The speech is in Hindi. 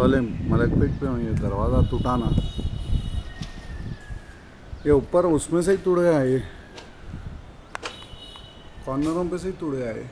सोलम मलकपेट पे हुई है, दरवाज़ा टूटाना। ये ऊपर उसमें से ही टूट गया ये। कॉर्नरों पे से ही टूट गया ये।